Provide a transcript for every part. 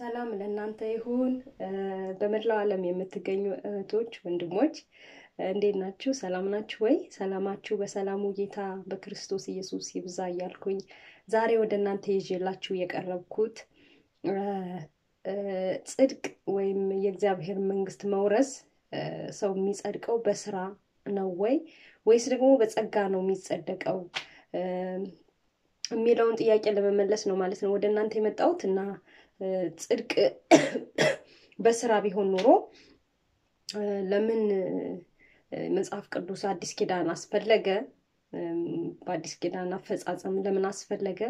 ሰላም ለእናንተ ይሁን። በመላው ዓለም የምትገኙ እህቶች፣ ወንድሞች እንዴት ናችሁ? ሰላም ናችሁ ወይ? ሰላማችሁ በሰላሙ ጌታ በክርስቶስ ኢየሱስ ይብዛ እያልኩኝ ዛሬ ወደ እናንተ ይዤላችሁ የቀረብኩት ጽድቅ ወይም የእግዚአብሔር መንግስት መውረስ ሰው የሚጸድቀው በስራ ነው ወይ ወይስ ደግሞ በጸጋ ነው የሚጸደቀው የሚለውን ጥያቄ ለመመለስ ነው ማለት ነው ወደ እናንተ የመጣሁት እና ጽድቅ በስራ ቢሆን ኖሮ ለምን መጽሐፍ ቅዱስ አዲስ ኪዳን አስፈለገ? በአዲስ ኪዳን አፈጻጸም ለምን አስፈለገ?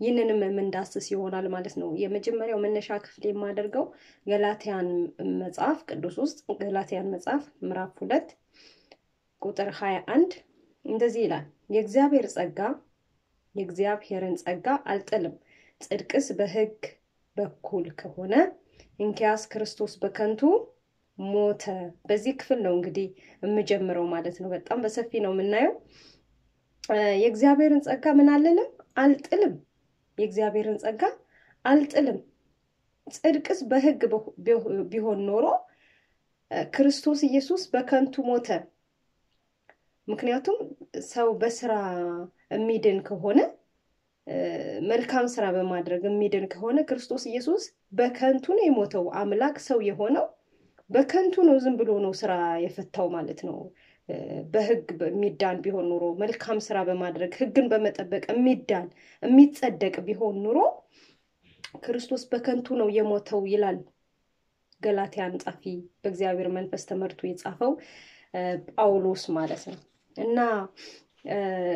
ይህንንም የምንዳስስ ይሆናል ማለት ነው። የመጀመሪያው መነሻ ክፍል የማደርገው ገላትያን መጽሐፍ ቅዱስ ውስጥ ገላትያን መጽሐፍ ምዕራፍ ሁለት ቁጥር ሀያ አንድ እንደዚህ ይላል የእግዚአብሔር ጸጋ የእግዚአብሔርን ጸጋ አልጥልም፣ ጽድቅስ በሕግ በኩል ከሆነ እንኪያስ ክርስቶስ በከንቱ ሞተ። በዚህ ክፍል ነው እንግዲህ የምጀምረው ማለት ነው። በጣም በሰፊ ነው የምናየው። የእግዚአብሔርን ጸጋ ምን አልልም አልጥልም፣ የእግዚአብሔርን ጸጋ አልጥልም። ጽድቅስ በሕግ ቢሆን ኖሮ ክርስቶስ ኢየሱስ በከንቱ ሞተ። ምክንያቱም ሰው በስራ የሚድን ከሆነ መልካም ስራ በማድረግ የሚድን ከሆነ ክርስቶስ ኢየሱስ በከንቱ ነው የሞተው። አምላክ ሰው የሆነው በከንቱ ነው፣ ዝም ብሎ ነው ስራ የፈታው ማለት ነው። በህግ የሚዳን ቢሆን ኑሮ መልካም ስራ በማድረግ ህግን በመጠበቅ የሚዳን የሚጸደቅ ቢሆን ኑሮ ክርስቶስ በከንቱ ነው የሞተው ይላል ገላትያን ጻፊ በእግዚአብሔር መንፈስ ተመርቶ የጻፈው ጳውሎስ ማለት ነው እና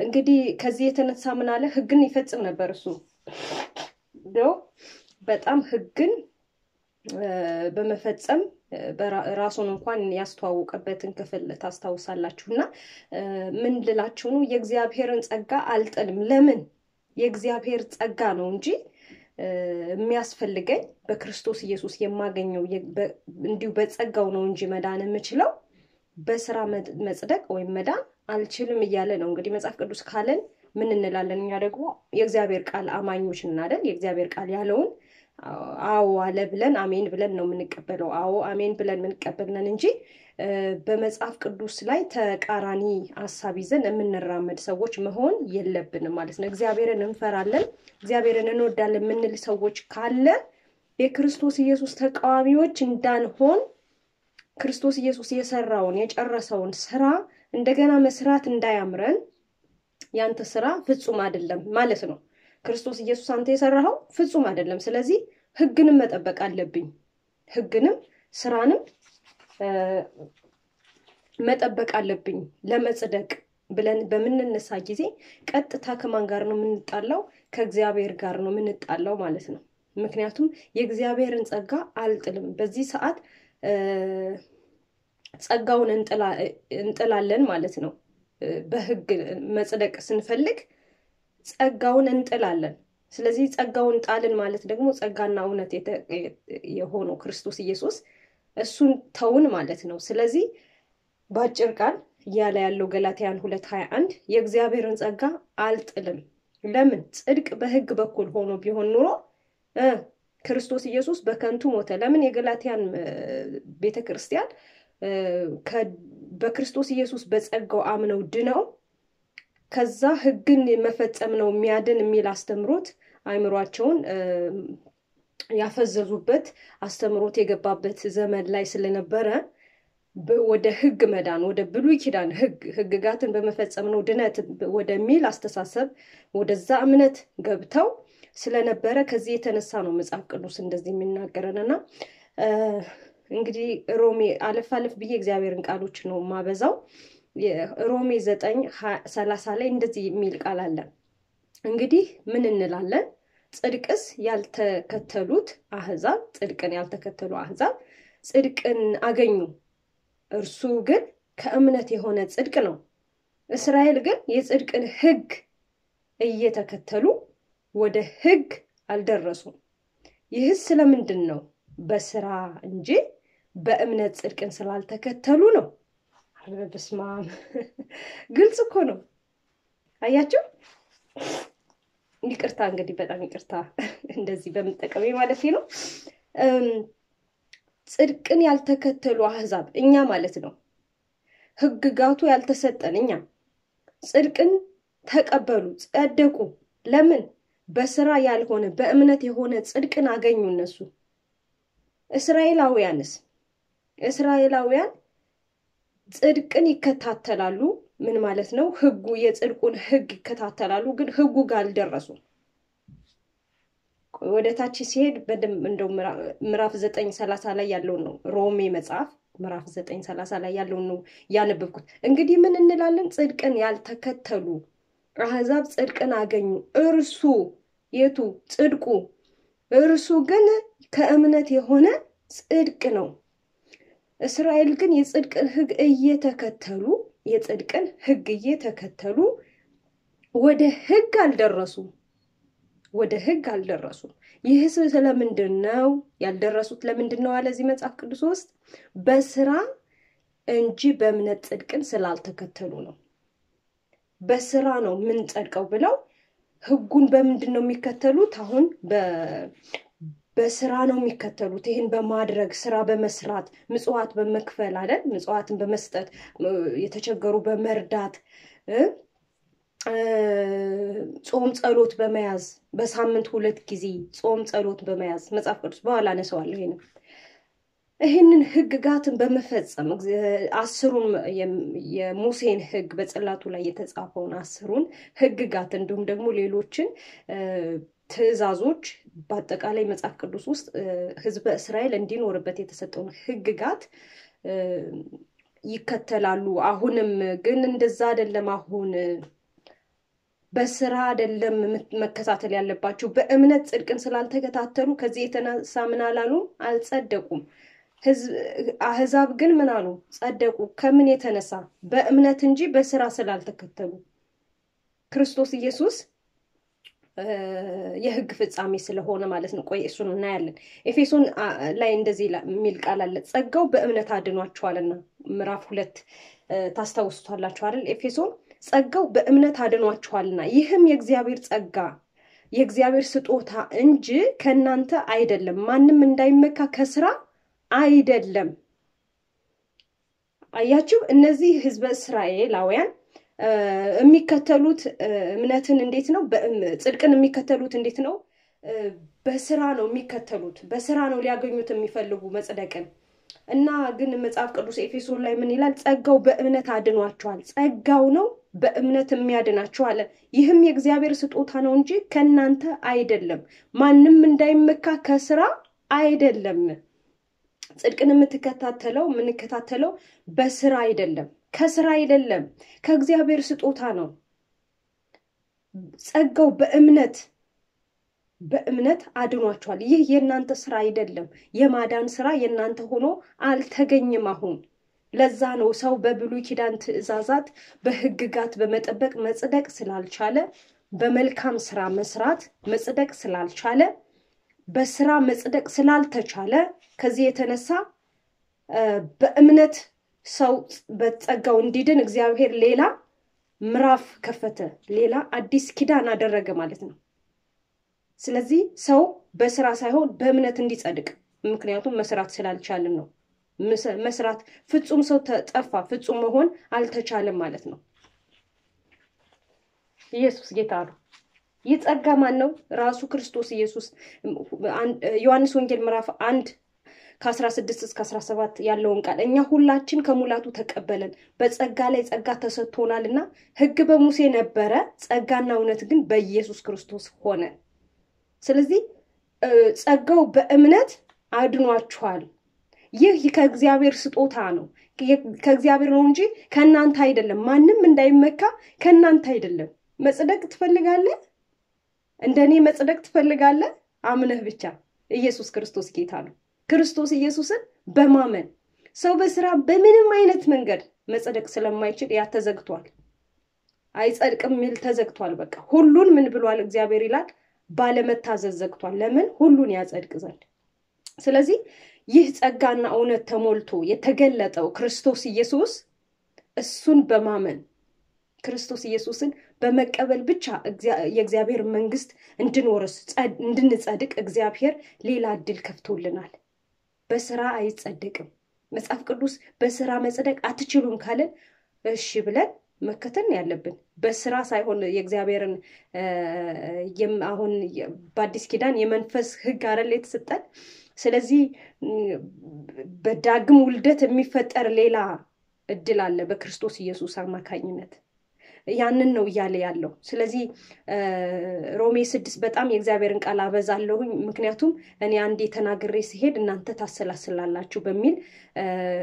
እንግዲህ ከዚህ የተነሳ ምን አለ? ህግን ይፈጽም ነበር እሱ ው በጣም ህግን በመፈጸም ራሱን እንኳን ያስተዋወቀበትን ክፍል ታስታውሳላችሁ። እና ምን ልላችሁ ነው? የእግዚአብሔርን ጸጋ አልጥልም። ለምን? የእግዚአብሔር ጸጋ ነው እንጂ የሚያስፈልገኝ በክርስቶስ ኢየሱስ የማገኘው እንዲሁ በጸጋው ነው እንጂ መዳን የምችለው በስራ መጽደቅ ወይም መዳን አልችልም እያለ ነው። እንግዲህ መጽሐፍ ቅዱስ ካለን ምን እንላለን? እኛ ደግሞ የእግዚአብሔር ቃል አማኞች እናደል። የእግዚአብሔር ቃል ያለውን አዎ አለ ብለን አሜን ብለን ነው የምንቀበለው። አዎ አሜን ብለን የምንቀበልነን እንጂ በመጽሐፍ ቅዱስ ላይ ተቃራኒ ሀሳብ ይዘን የምንራመድ ሰዎች መሆን የለብንም ማለት ነው። እግዚአብሔርን እንፈራለን፣ እግዚአብሔርን እንወዳለን የምንል ሰዎች ካለን የክርስቶስ ኢየሱስ ተቃዋሚዎች እንዳንሆን ክርስቶስ ኢየሱስ የሰራውን የጨረሰውን ስራ እንደገና መስራት እንዳያምረን ያንተ ስራ ፍጹም አይደለም ማለት ነው። ክርስቶስ ኢየሱስ አንተ የሰራኸው ፍጹም አይደለም። ስለዚህ ሕግንም መጠበቅ አለብኝ። ሕግንም ስራንም መጠበቅ አለብኝ ለመጽደቅ ብለን በምንነሳ ጊዜ ቀጥታ ከማን ጋር ነው የምንጣላው? ከእግዚአብሔር ጋር ነው የምንጣላው ማለት ነው። ምክንያቱም የእግዚአብሔርን ጸጋ አልጥልም። በዚህ ሰዓት ጸጋውን እንጥላለን ማለት ነው። በህግ መጽደቅ ስንፈልግ ጸጋውን እንጥላለን። ስለዚህ ጸጋውን ጣልን ማለት ደግሞ ጸጋና እውነት የሆነው ክርስቶስ ኢየሱስ እሱን ተውን ማለት ነው። ስለዚህ በአጭር ቃል እያለ ያለው ገላትያን ሁለት ሀያ አንድ የእግዚአብሔርን ጸጋ አልጥልም። ለምን? ጽድቅ በህግ በኩል ሆኖ ቢሆን ኑሮ ክርስቶስ ኢየሱስ በከንቱ ሞተ። ለምን? የገላትያን ቤተ ክርስቲያን በክርስቶስ ኢየሱስ በጸጋው አምነው ድነው ከዛ ህግን መፈጸም ነው የሚያድን የሚል አስተምሮት አይምሯቸውን ያፈዘዙበት አስተምሮት የገባበት ዘመን ላይ ስለነበረ ወደ ህግ መዳን ወደ ብሉይ ኪዳን ህግ ህግጋትን በመፈጸም ነው ድነት ወደሚል አስተሳሰብ ወደዛ እምነት ገብተው ስለነበረ ከዚህ የተነሳ ነው መጽሐፍ ቅዱስ እንደዚህ የሚናገረንና እንግዲህ ሮሜ አለፍ አለፍ ብዬ እግዚአብሔርን ቃሎች ነው ማበዛው። ሮሜ ዘጠኝ ሰላሳ ላይ እንደዚህ የሚል ቃል አለ። እንግዲህ ምን እንላለን? ጽድቅስ ያልተከተሉት አህዛብ ጽድቅን ያልተከተሉ አህዛብ ጽድቅን አገኙ። እርሱ ግን ከእምነት የሆነ ጽድቅ ነው። እስራኤል ግን የጽድቅን ህግ እየተከተሉ ወደ ህግ አልደረሱም። ይህስ ስለምንድን ነው? በስራ እንጂ በእምነት ጽድቅን ስላልተከተሉ ነው። በስመ አብ ግልጽ እኮ ነው። አያችሁ? ይቅርታ እንግዲህ በጣም ይቅርታ እንደዚህ በምጠቀሜ ማለት ነው። ጽድቅን ያልተከተሉ አህዛብ እኛ ማለት ነው። ህግጋቱ ያልተሰጠን እኛ ጽድቅን ተቀበሉ፣ ጸደቁ። ለምን? በስራ ያልሆነ በእምነት የሆነ ጽድቅን አገኙ እነሱ። እስራኤላውያንስ እስራኤላውያን ጽድቅን ይከታተላሉ። ምን ማለት ነው? ህጉ የጽድቁን ህግ ይከታተላሉ፣ ግን ህጉ ጋር አልደረሱም። ወደ ታች ሲሄድ በደንብ እንደው ምዕራፍ ዘጠኝ ሰላሳ ላይ ያለውን ነው ሮሜ መጽሐፍ ምዕራፍ ዘጠኝ ሰላሳ ላይ ያለውን ነው ያነበብኩት። እንግዲህ ምን እንላለን? ጽድቅን ያልተከተሉ አህዛብ ጽድቅን አገኙ። እርሱ የቱ ጽድቁ? እርሱ ግን ከእምነት የሆነ ጽድቅ ነው። እስራኤል ግን የጽድቅን ህግ እየተከተሉ የጽድቅን ህግ እየተከተሉ ወደ ህግ አልደረሱም። ወደ ህግ አልደረሱም። ይህ ስለምንድን ነው ያልደረሱት? ለምንድን ነው አለ መጽሐፍ ቅዱስ ውስጥ በስራ እንጂ በእምነት ጽድቅን ስላልተከተሉ ነው። በስራ ነው የምንጸድቀው ብለው ህጉን በምንድን ነው የሚከተሉት? አሁን በስራ ነው የሚከተሉት። ይህን በማድረግ ስራ በመስራት ምጽዋት በመክፈል አይደል? ምጽዋትን በመስጠት የተቸገሩ በመርዳት ጾም ጸሎት በመያዝ በሳምንት ሁለት ጊዜ ጾም ጸሎት በመያዝ መጽሐፍ ቅዱስ በኋላ አነሳዋለሁ። ይሄንን ይህንን ህግጋትን በመፈጸም አስሩን የሙሴን ህግ በጽላቱ ላይ የተጻፈውን አስሩን ህግጋት እንዲሁም ደግሞ ሌሎችን ትእዛዞች በአጠቃላይ መጽሐፍ ቅዱስ ውስጥ ህዝበ እስራኤል እንዲኖርበት የተሰጠውን ህግጋት ይከተላሉ። አሁንም ግን እንደዛ አይደለም። አሁን በስራ አይደለም መከታተል ያለባቸው። በእምነት ጽድቅን ስላልተከታተሉ ከዚህ የተነሳ ምን አላሉ? አልጸደቁም። አህዛብ ግን ምን አሉ? ጸደቁ። ከምን የተነሳ? በእምነት እንጂ በስራ ስላልተከተሉ። ክርስቶስ ኢየሱስ የህግ ፍጻሜ ስለሆነ ማለት ነው። ቆይ እሱን እናያለን። ኤፌሶን ላይ እንደዚህ የሚል ቃል አለ። ጸጋው በእምነት አድኗችኋልና ምዕራፍ ሁለት ታስታውሱታላችሁ አይደል? ኤፌሶን ጸጋው በእምነት አድኗችኋልና ይህም የእግዚአብሔር ጸጋ የእግዚአብሔር ስጦታ እንጂ ከእናንተ አይደለም፣ ማንም እንዳይመካ ከስራ አይደለም። አያችሁ፣ እነዚህ ህዝበ እስራኤላውያን የሚከተሉት እምነትን እንዴት ነው? ጽድቅን የሚከተሉት እንዴት ነው? በስራ ነው የሚከተሉት። በስራ ነው ሊያገኙት የሚፈልጉ መጽደቅን እና ግን መጽሐፍ ቅዱስ ኤፌሶን ላይ ምን ይላል? ጸጋው በእምነት አድኗቸዋል። ጸጋው ነው በእምነት የሚያድናቸው አለ። ይህም የእግዚአብሔር ስጦታ ነው እንጂ ከእናንተ አይደለም፣ ማንም እንዳይመካ ከስራ አይደለም። ጽድቅን የምትከታተለው የምንከታተለው በስራ አይደለም፣ ከስራ አይደለም፣ ከእግዚአብሔር ስጦታ ነው። ጸጋው በእምነት በእምነት አድኗቸዋል። ይህ የእናንተ ስራ አይደለም። የማዳን ስራ የእናንተ ሆኖ አልተገኘም። አሁን ለዛ ነው ሰው በብሉይ ኪዳን ትእዛዛት በህግጋት በመጠበቅ መጽደቅ ስላልቻለ፣ በመልካም ስራ መስራት መጽደቅ ስላልቻለ፣ በስራ መጽደቅ ስላልተቻለ ከዚህ የተነሳ በእምነት ሰው በጸጋው እንዲድን እግዚአብሔር ሌላ ምዕራፍ ከፈተ፣ ሌላ አዲስ ኪዳን አደረገ ማለት ነው። ስለዚህ ሰው በስራ ሳይሆን በእምነት እንዲጸድቅ፣ ምክንያቱም መስራት ስላልቻልን ነው። መስራት ፍጹም ሰው ተጠፋ፣ ፍጹም መሆን አልተቻለም ማለት ነው። ኢየሱስ ጌታ ነው። ይህ ጸጋ ማን ነው? ራሱ ክርስቶስ ኢየሱስ። ዮሐንስ ወንጌል ምዕራፍ አንድ ከአስራ ስድስት እስከ አስራ ሰባት ያለውን ቃል እኛ ሁላችን ከሙላቱ ተቀበለን በጸጋ ላይ ጸጋ ተሰጥቶናል እና ሕግ በሙሴ ነበረ፣ ጸጋና እውነት ግን በኢየሱስ ክርስቶስ ሆነ። ስለዚህ ጸጋው በእምነት አድኗችኋል። ይህ ከእግዚአብሔር ስጦታ ነው፣ ከእግዚአብሔር ነው እንጂ ከእናንተ አይደለም። ማንም እንዳይመካ ከእናንተ አይደለም። መጽደቅ ትፈልጋለህ? እንደ እኔ መጽደቅ ትፈልጋለህ? አምነህ ብቻ ኢየሱስ ክርስቶስ ጌታ ነው። ክርስቶስ ኢየሱስን በማመን ሰው በስራ በምንም አይነት መንገድ መጽደቅ ስለማይችል ያ ተዘግቷል። አይጸድቅም ሚል ተዘግቷል። በቃ ሁሉን ምን ብሏል እግዚአብሔር ይላል ባለመታዘዝ ዘግቷል። ለምን? ሁሉን ያጸድቅ ዘንድ። ስለዚህ ይህ ጸጋና እውነት ተሞልቶ የተገለጠው ክርስቶስ ኢየሱስ እሱን በማመን ክርስቶስ ኢየሱስን በመቀበል ብቻ የእግዚአብሔር መንግስት እንድንወርስ እንድንጸድቅ እግዚአብሔር ሌላ እድል ከፍቶልናል። በስራ አይጸደቅም። መጽሐፍ ቅዱስ በስራ መጽደቅ አትችሉም ካለን እሺ ብለን መከተል ያለብን። በስራ ሳይሆን የእግዚአብሔርን አሁን በአዲስ ኪዳን የመንፈስ ህግ አይደል የተሰጠን። ስለዚህ በዳግም ውልደት የሚፈጠር ሌላ እድል አለ በክርስቶስ ኢየሱስ አማካኝነት። ያንን ነው እያለ ያለው። ስለዚህ ሮሜ ስድስት በጣም የእግዚአብሔርን ቃል አበዛለሁኝ፣ ምክንያቱም እኔ አንዴ ተናግሬ ሲሄድ እናንተ ታሰላስላላችሁ በሚል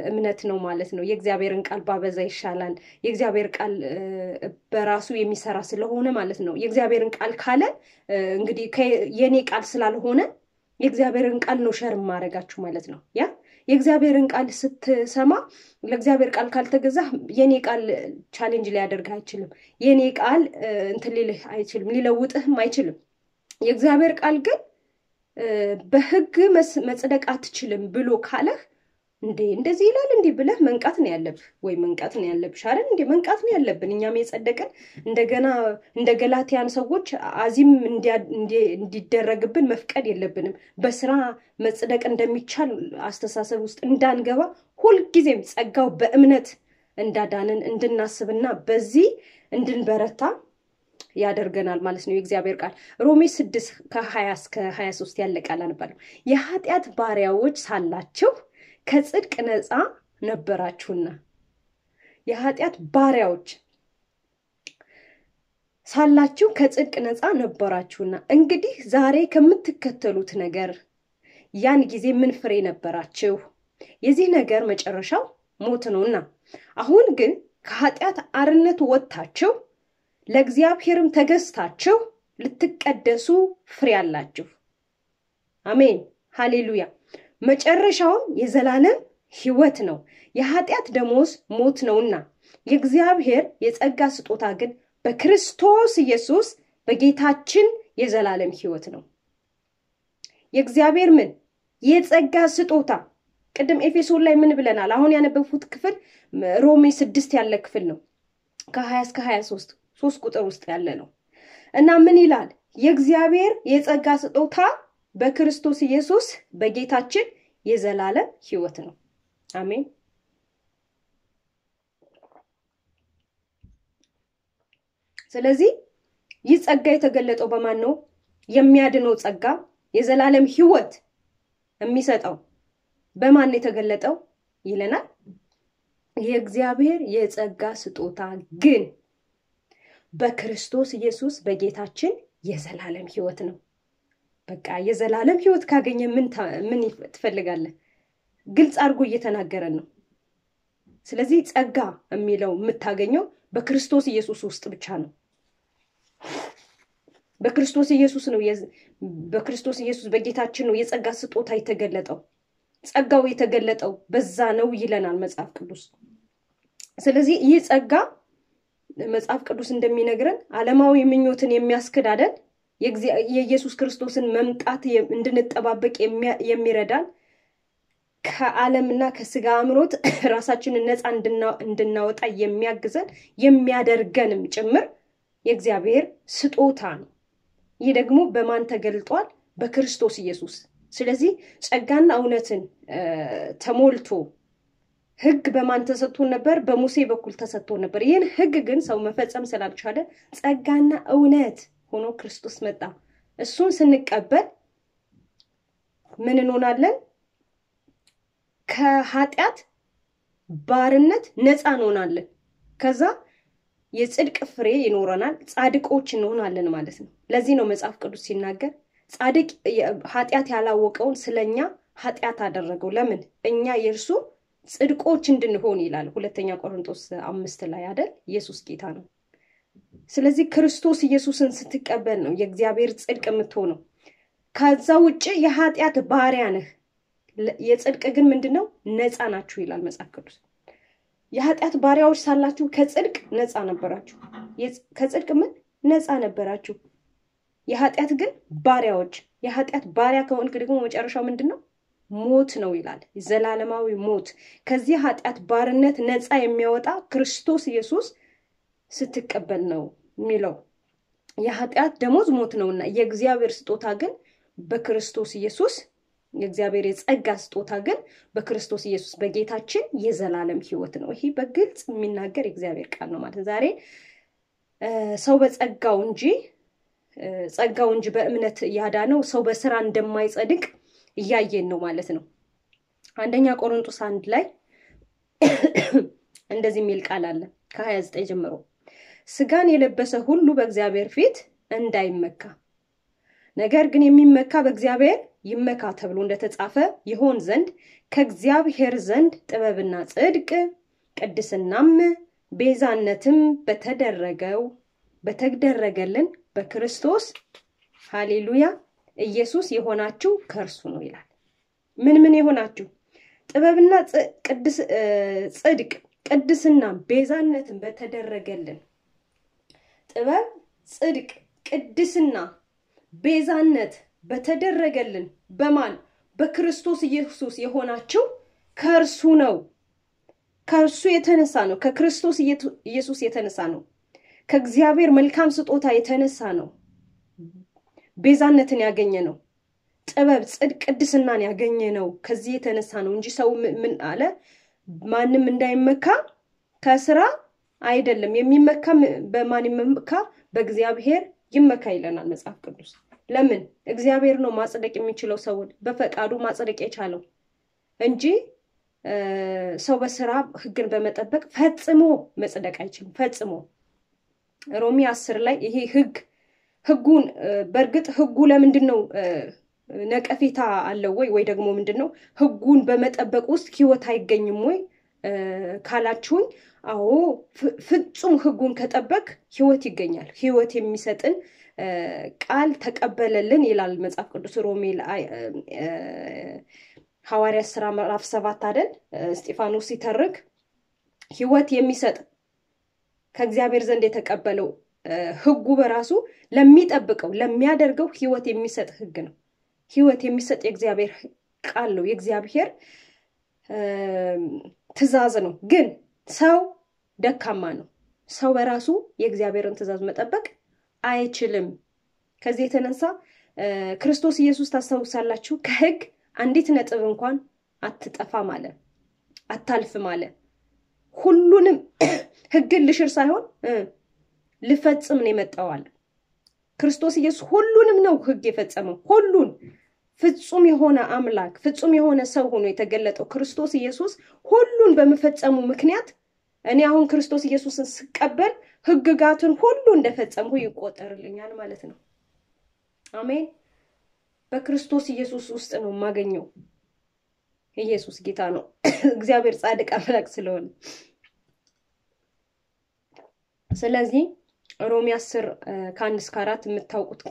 እምነት ነው ማለት ነው። የእግዚአብሔርን ቃል ባበዛ ይሻላል። የእግዚአብሔር ቃል በራሱ የሚሰራ ስለሆነ ማለት ነው። የእግዚአብሔርን ቃል ካለ እንግዲህ የእኔ ቃል ስላልሆነ የእግዚአብሔርን ቃል ነው share ማድረጋችሁ ማለት ነው ያ የእግዚአብሔርን ቃል ስትሰማ ለእግዚአብሔር ቃል ካልተገዛ የኔ ቃል challenge ሊያደርግህ አይችልም። የኔ ቃል እንትን ሊልህ አይችልም፣ ሊለውጥህም አይችልም። የእግዚአብሔር ቃል ግን በሕግ መጽደቅ አትችልም ብሎ ካለህ እንዴ እንደዚህ ይላል እንዲህ ብለህ መንቃት ነው ያለብህ፣ ወይ መንቃት ነው ያለብሽ አይደል? እንዴ መንቃት ነው ያለብን። እኛም የጸደቅን እንደገና እንደ ገላትያን ሰዎች አዚም እንዲደረግብን መፍቀድ የለብንም። በስራ መጽደቅ እንደሚቻል አስተሳሰብ ውስጥ እንዳንገባ ሁልጊዜም ጸጋው በእምነት እንዳዳንን እንድናስብና በዚህ እንድንበረታ ያደርገናል ማለት ነው። የእግዚአብሔር ቃል ሮሜ ስድስት ከሀያ እስከ ሀያ ሶስት ያለ ቃል አነባለሁ። የኃጢአት ባሪያዎች ሳላችሁ ከጽድቅ ነፃ ነበራችሁና የኃጢአት ባሪያዎች ሳላችሁ ከጽድቅ ነፃ ነበራችሁና እንግዲህ ዛሬ ከምትከተሉት ነገር ያን ጊዜ ምን ፍሬ ነበራችሁ? የዚህ ነገር መጨረሻው ሞት ነውና፣ አሁን ግን ከኃጢአት አርነት ወጥታችሁ ለእግዚአብሔርም ተገዝታችሁ ልትቀደሱ ፍሬ አላችሁ። አሜን ሃሌሉያ። መጨረሻውም የዘላለም ሕይወት ነው። የኃጢአት ደሞዝ ሞት ነውና የእግዚአብሔር የጸጋ ስጦታ ግን በክርስቶስ ኢየሱስ በጌታችን የዘላለም ሕይወት ነው። የእግዚአብሔር ምን የጸጋ ስጦታ ቅድም ኤፌሶን ላይ ምን ብለናል? አሁን ያነበብኩት ክፍል ሮሜ ስድስት ያለ ክፍል ነው። ከሀያ እስከ ሀያ ሶስት ሶስት ቁጥር ውስጥ ያለ ነው እና ምን ይላል? የእግዚአብሔር የጸጋ ስጦታ በክርስቶስ ኢየሱስ በጌታችን የዘላለም ሕይወት ነው። አሜን። ስለዚህ ይህ ጸጋ የተገለጠው በማን ነው? የሚያድነው ጸጋ የዘላለም ሕይወት የሚሰጠው በማን የተገለጠው ይለናል። የእግዚአብሔር የጸጋ ስጦታ ግን በክርስቶስ ኢየሱስ በጌታችን የዘላለም ሕይወት ነው። በቃ የዘላለም ሕይወት ካገኘ ምን ምን ትፈልጋለህ? ግልጽ አድርጎ እየተናገረን ነው። ስለዚህ ጸጋ የሚለው የምታገኘው በክርስቶስ ኢየሱስ ውስጥ ብቻ ነው። በክርስቶስ ኢየሱስ ነው። በክርስቶስ ኢየሱስ በጌታችን ነው የጸጋ ስጦታ የተገለጠው። ጸጋው የተገለጠው በዛ ነው ይለናል መጽሐፍ ቅዱስ። ስለዚህ ይህ ጸጋ መጽሐፍ ቅዱስ እንደሚነግረን ዓለማዊ ምኞትን የሚያስክድ አይደል? የኢየሱስ ክርስቶስን መምጣት እንድንጠባበቅ የሚረዳን ከዓለምና ከስጋ አምሮት ራሳችንን ነፃ እንድናወጣ የሚያግዘን የሚያደርገንም ጭምር የእግዚአብሔር ስጦታ ነው። ይህ ደግሞ በማን ተገልጧል? በክርስቶስ ኢየሱስ። ስለዚህ ጸጋና እውነትን ተሞልቶ ሕግ በማን ተሰጥቶን ነበር? በሙሴ በኩል ተሰጥቶን ነበር። ይህን ሕግ ግን ሰው መፈጸም ስላልቻለ ጸጋና እውነት ሆኖ ክርስቶስ መጣ። እሱን ስንቀበል ምን እንሆናለን? ከኃጢአት ባርነት ነፃ እንሆናለን። ከዛ የጽድቅ ፍሬ ይኖረናል። ጻድቆች እንሆናለን ማለት ነው። ለዚህ ነው መጽሐፍ ቅዱስ ሲናገር ጻድቅ ኃጢአት ያላወቀውን ስለኛ ኃጢአት አደረገው። ለምን? እኛ የእርሱ ጽድቆች እንድንሆን ይላል። ሁለተኛ ቆሮንቶስ አምስት ላይ አደል? ኢየሱስ ጌታ ነው። ስለዚህ ክርስቶስ ኢየሱስን ስትቀበል ነው የእግዚአብሔር ጽድቅ የምትሆነው። ከዛ ውጭ የኃጢአት ባሪያ ነህ። የጽድቅ ግን ምንድን ነው? ነፃ ናችሁ ይላል መጽሐፍ ቅዱስ። የኃጢአት ባሪያዎች ሳላችሁ ከጽድቅ ነፃ ነበራችሁ። ከጽድቅ ምን ነፃ ነበራችሁ። የኃጢአት ግን ባሪያዎች። የኃጢአት ባሪያ ከሆንክ ደግሞ መጨረሻው ምንድን ነው? ሞት ነው ይላል። ዘላለማዊ ሞት። ከዚህ ኃጢአት ባርነት ነፃ የሚያወጣ ክርስቶስ ኢየሱስ ስትቀበል ነው የሚለው የኃጢአት ደሞዝ ሞት ነውና የእግዚአብሔር ስጦታ ግን በክርስቶስ ኢየሱስ የእግዚአብሔር የጸጋ ስጦታ ግን በክርስቶስ ኢየሱስ በጌታችን የዘላለም ሕይወት ነው። ይሄ በግልጽ የሚናገር የእግዚአብሔር ቃል ነው ማለት ዛሬ ሰው በጸጋው እንጂ ጸጋው እንጂ በእምነት ያዳነው ሰው በስራ እንደማይጸድቅ እያየን ነው ማለት ነው። አንደኛ ቆሮንጦስ አንድ ላይ እንደዚህ የሚል ቃል አለ ከሀያ ዘጠኝ ጀምሮ ስጋን የለበሰ ሁሉ በእግዚአብሔር ፊት እንዳይመካ ነገር ግን የሚመካ በእግዚአብሔር ይመካ ተብሎ እንደተጻፈ ይሆን ዘንድ ከእግዚአብሔር ዘንድ ጥበብና ጽድቅ ቅድስናም ቤዛነትም በተደረገው በተደረገልን በክርስቶስ ሃሌሉያ ኢየሱስ የሆናችሁ ከእርሱ ነው ይላል። ምን ምን የሆናችሁ ጥበብና ጽድቅ ቅድስና ቤዛነትን በተደረገልን ጥበብ፣ ጽድቅ፣ ቅድስና፣ ቤዛነት በተደረገልን በማን በክርስቶስ ኢየሱስ የሆናችሁ ከእርሱ ነው። ከእርሱ የተነሳ ነው። ከክርስቶስ ኢየሱስ የተነሳ ነው። ከእግዚአብሔር መልካም ስጦታ የተነሳ ነው ቤዛነትን ያገኘ ነው። ጥበብ፣ ጽድቅ፣ ቅድስናን ያገኘ ነው። ከዚህ የተነሳ ነው እንጂ ሰው ምን አለ? ማንም እንዳይመካ ከስራ አይደለም የሚመካ በማን ይመካ? በእግዚአብሔር ይመካ ይለናል መጽሐፍ ቅዱስ። ለምን? እግዚአብሔር ነው ማጽደቅ የሚችለው ሰውን በፈቃዱ ማጽደቅ የቻለው እንጂ ሰው በስራ ሕግን በመጠበቅ ፈጽሞ መጽደቅ አይችልም። ፈጽሞ ሮሚ አስር ላይ ይሄ ሕግ ሕጉን በእርግጥ ሕጉ ለምንድን ነው ነቀፌታ አለው ወይ ወይ ደግሞ ምንድን ነው ሕጉን በመጠበቅ ውስጥ ሕይወት አይገኝም ወይ ካላችሁኝ፣ አዎ ፍጹም ሕጉን ከጠበቅ ሕይወት ይገኛል። ሕይወት የሚሰጥን ቃል ተቀበለልን ይላል መጽሐፍ ቅዱስ ሮሜ ሐዋርያ ስራ ምዕራፍ ሰባት አይደል እስጢፋኖስ ሲተርክ ሕይወት የሚሰጥ ከእግዚአብሔር ዘንድ የተቀበለው ሕጉ በራሱ ለሚጠብቀው ለሚያደርገው ሕይወት የሚሰጥ ሕግ ነው። ሕይወት የሚሰጥ የእግዚአብሔር ቃል ነው። የእግዚአብሔር ትእዛዝ ነው። ግን ሰው ደካማ ነው። ሰው በራሱ የእግዚአብሔርን ትእዛዝ መጠበቅ አይችልም። ከዚህ የተነሳ ክርስቶስ ኢየሱስ ታስታውሳላችሁ፣ ከሕግ አንዲት ነጥብ እንኳን አትጠፋም አለ፣ አታልፍም አለ። ሁሉንም ሕግን ልሽር ሳይሆን ልፈጽም ነው የመጣው አለ። ክርስቶስ ኢየሱስ ሁሉንም ነው ሕግ የፈጸመው ሁሉን ፍጹም የሆነ አምላክ ፍጹም የሆነ ሰው ሆኖ የተገለጠው ክርስቶስ ኢየሱስ ሁሉን በመፈጸሙ ምክንያት እኔ አሁን ክርስቶስ ኢየሱስን ስቀበል ሕግጋትን ሁሉ እንደፈጸምሁ ይቆጠርልኛል ማለት ነው። አሜን። በክርስቶስ ኢየሱስ ውስጥ ነው የማገኘው። ኢየሱስ ጌታ ነው። እግዚአብሔር ጻድቅ አምላክ ስለሆነ ስለዚህ ሮሜ አስር ከአንድ እስከ አራት የምታውቁት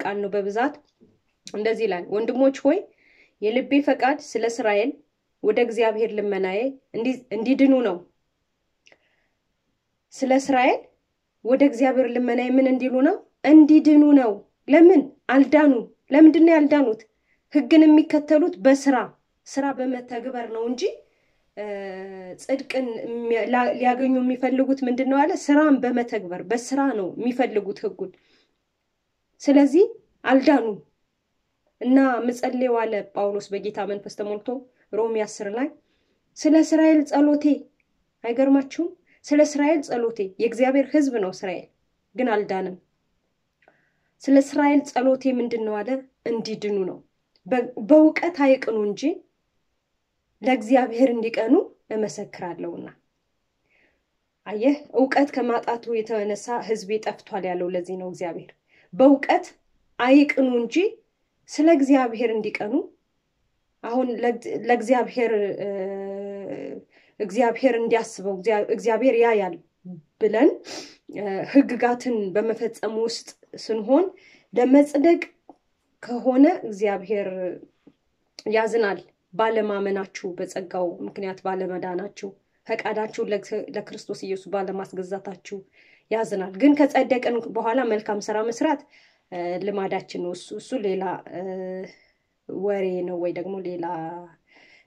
ቃል ነው በብዛት እንደዚህ ይላል። ወንድሞች ሆይ የልቤ ፈቃድ ስለ እስራኤል ወደ እግዚአብሔር ልመናዬ እንዲድኑ ነው። ስለ እስራኤል ወደ እግዚአብሔር ልመናዬ ምን እንዲሉ ነው? እንዲድኑ ነው። ለምን አልዳኑ? ለምንድን ነው ያልዳኑት? ሕግን የሚከተሉት በስራ ስራ በመተግበር ነው እንጂ ጽድቅን ሊያገኙ የሚፈልጉት ምንድን ነው አለ? ስራን በመተግበር በስራ ነው የሚፈልጉት ሕጉን። ስለዚህ አልዳኑም። እና ምጸሌው አለ ጳውሎስ በጌታ መንፈስ ተሞልቶ ሮሜ አስር ላይ ስለ እስራኤል ጸሎቴ አይገርማችሁም? ስለ እስራኤል ጸሎቴ የእግዚአብሔር ሕዝብ ነው እስራኤል ግን አልዳንም። ስለ እስራኤል ጸሎቴ ምንድን ነው አለ? እንዲድኑ ነው። በእውቀት አይቅኑ እንጂ ለእግዚአብሔር እንዲቀኑ እመሰክራለሁና። አየህ፣ እውቀት ከማጣቱ የተነሳ ሕዝቤ ጠፍቷል ያለው ለዚህ ነው። እግዚአብሔር በእውቀት አይቅኑ እንጂ ስለ እግዚአብሔር እንዲቀኑ አሁን ለእግዚአብሔር እግዚአብሔር እንዲያስበው እግዚአብሔር ያያል ብለን ሕግጋትን በመፈጸም ውስጥ ስንሆን ለመጽደቅ ከሆነ እግዚአብሔር ያዝናል። ባለማመናችሁ፣ በጸጋው ምክንያት ባለመዳናችሁ፣ ፈቃዳችሁን ለክርስቶስ ኢየሱስ ባለማስገዛታችሁ ያዝናል። ግን ከጸደቅን በኋላ መልካም ስራ መስራት ልማዳችን ነው። እሱ እሱ ሌላ ወሬ ነው ወይ ደግሞ ሌላ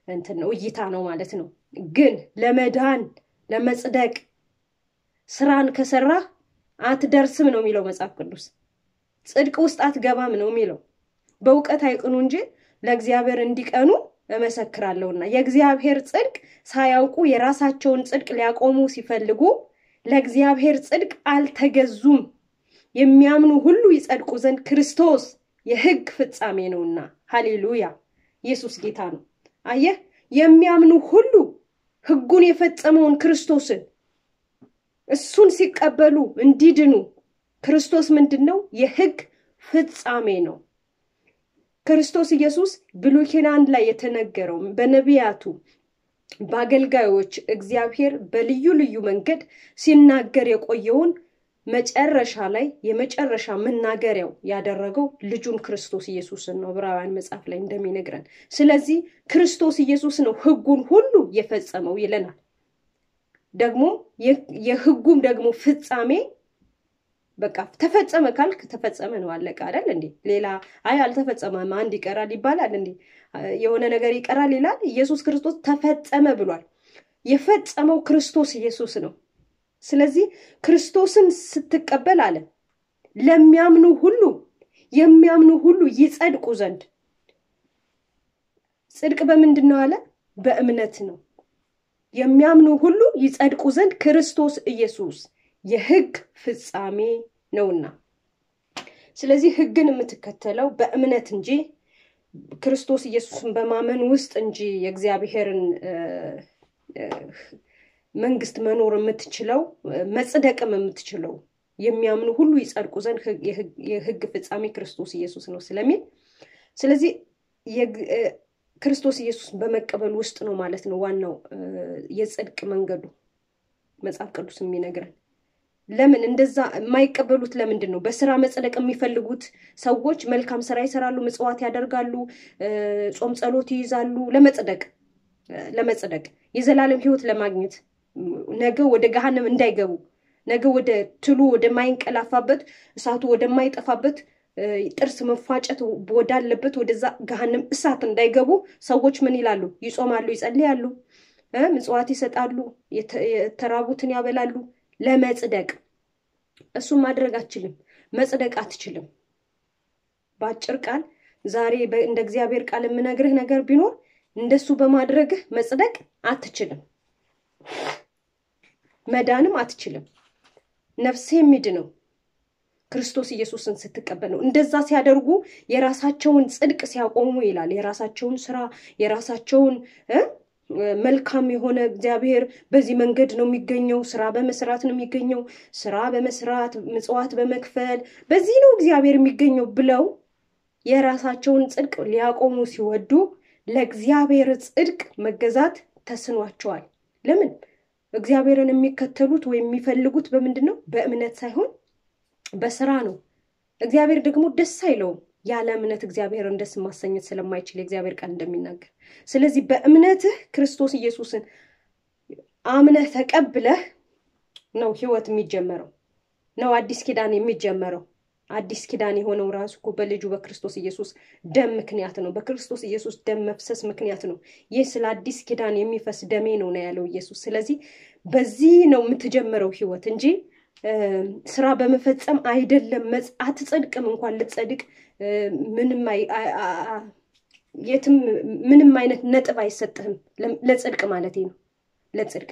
እንትን ነው እይታ ነው ማለት ነው። ግን ለመዳን ለመጽደቅ ስራን ከሰራህ አትደርስም ነው የሚለው መጽሐፍ ቅዱስ። ጽድቅ ውስጥ አትገባም ነው የሚለው። በእውቀት አይቅኑ እንጂ ለእግዚአብሔር እንዲቀኑ እመሰክራለሁና የእግዚአብሔር ጽድቅ ሳያውቁ የራሳቸውን ጽድቅ ሊያቆሙ ሲፈልጉ ለእግዚአብሔር ጽድቅ አልተገዙም። የሚያምኑ ሁሉ ይጸድቁ ዘንድ ክርስቶስ የሕግ ፍጻሜ ነውና። ሃሌሉያ! ኢየሱስ ጌታ ነው። አየህ፣ የሚያምኑ ሁሉ ሕጉን የፈጸመውን ክርስቶስን እሱን ሲቀበሉ እንዲድኑ ክርስቶስ ምንድን ነው? የሕግ ፍጻሜ ነው። ክርስቶስ ኢየሱስ ብሉይ ላይ የተነገረው በነቢያቱ በአገልጋዮች እግዚአብሔር በልዩ ልዩ መንገድ ሲናገር የቆየውን መጨረሻ ላይ የመጨረሻ መናገሪያው ያደረገው ልጁን ክርስቶስ ኢየሱስን ነው ዕብራውያን መጽሐፍ ላይ እንደሚነግረን። ስለዚህ ክርስቶስ ኢየሱስ ነው ሕጉን ሁሉ የፈጸመው ይለናል። ደግሞ የሕጉም ደግሞ ፍጻሜ በቃ ተፈጸመ ካልክ ተፈጸመ ነው፣ አለቀ አይደል እንዴ? ሌላ አይ አልተፈጸመም አንድ ይቀራል ይባላል እንዴ? የሆነ ነገር ይቀራል ይላል። ኢየሱስ ክርስቶስ ተፈጸመ ብሏል። የፈጸመው ክርስቶስ ኢየሱስ ነው። ስለዚህ ክርስቶስን ስትቀበል አለ ለሚያምኑ ሁሉ የሚያምኑ ሁሉ ይጸድቁ ዘንድ ጽድቅ በምንድን ነው አለ? በእምነት ነው። የሚያምኑ ሁሉ ይጸድቁ ዘንድ ክርስቶስ ኢየሱስ የሕግ ፍጻሜ ነውና። ስለዚህ ሕግን የምትከተለው በእምነት እንጂ ክርስቶስ ኢየሱስን በማመን ውስጥ እንጂ የእግዚአብሔርን መንግስት መኖር የምትችለው መጽደቅም የምትችለው የሚያምኑ ሁሉ ይጸድቁ ዘንድ የሕግ ፍጻሜ ክርስቶስ ኢየሱስ ነው ስለሚል ስለዚህ ክርስቶስ ኢየሱስን በመቀበል ውስጥ ነው ማለት ነው ዋናው የጽድቅ መንገዱ መጽሐፍ ቅዱስ የሚነግረን። ለምን እንደዛ የማይቀበሉት ለምንድን ነው? በስራ መጽደቅ የሚፈልጉት ሰዎች መልካም ስራ ይሰራሉ፣ ምጽዋት ያደርጋሉ፣ ጾም ጸሎት ይይዛሉ፣ ለመጽደቅ ለመጽደቅ የዘላለም ሕይወት ለማግኘት ነገ ወደ ገሃነም እንዳይገቡ ነገ ወደ ትሉ ወደማይንቀላፋበት እሳቱ ወደማይጠፋበት ጥርስ መፋጨት ወዳለበት ወደዛ ገሃነም እሳት እንዳይገቡ ሰዎች ምን ይላሉ? ይጾማሉ፣ ይጸልያሉ፣ ምጽዋት ይሰጣሉ፣ የተራቡትን ያበላሉ ለመጽደቅ እሱም ማድረግ አትችልም። መጽደቅ አትችልም። በአጭር ቃል ዛሬ እንደ እግዚአብሔር ቃል የምነግርህ ነገር ቢኖር እንደሱ በማድረግህ መጽደቅ አትችልም። መዳንም አትችልም። ነፍሴ የሚድነው ክርስቶስ ኢየሱስን ስትቀበል ነው። እንደዛ ሲያደርጉ የራሳቸውን ጽድቅ ሲያቆሙ ይላል። የራሳቸውን ስራ የራሳቸውን መልካም የሆነ እግዚአብሔር በዚህ መንገድ ነው የሚገኘው፣ ስራ በመስራት ነው የሚገኘው፣ ስራ በመስራት ምጽዋት በመክፈል በዚህ ነው እግዚአብሔር የሚገኘው ብለው የራሳቸውን ጽድቅ ሊያቆሙ ሲወዱ ለእግዚአብሔር ጽድቅ መገዛት ተስኗቸዋል። ለምን? እግዚአብሔርን የሚከተሉት ወይም የሚፈልጉት በምንድን ነው? በእምነት ሳይሆን በስራ ነው። እግዚአብሔር ደግሞ ደስ አይለውም ያለ እምነት እግዚአብሔርን ደስ ማሰኘት ስለማይችል የእግዚአብሔር ቃል እንደሚናገር። ስለዚህ በእምነትህ ክርስቶስ ኢየሱስን አምነህ ተቀብለህ ነው ህይወት የሚጀመረው ነው አዲስ ኪዳን የሚጀመረው። አዲስ ኪዳን የሆነው ራሱ እኮ በልጁ በክርስቶስ ኢየሱስ ደም ምክንያት ነው። በክርስቶስ ኢየሱስ ደም መፍሰስ ምክንያት ነው። ይህ ስለ አዲስ ኪዳን የሚፈስ ደሜ ነው ነው ያለው ኢየሱስ። ስለዚህ በዚህ ነው የምትጀምረው ህይወት እንጂ ስራ በመፈጸም አይደለም። አትጸድቅም እንኳን ልትጸድቅ ምንም የትም ምንም አይነት ነጥብ አይሰጥህም። ለጽድቅ ማለት ነው። ለጽድቅ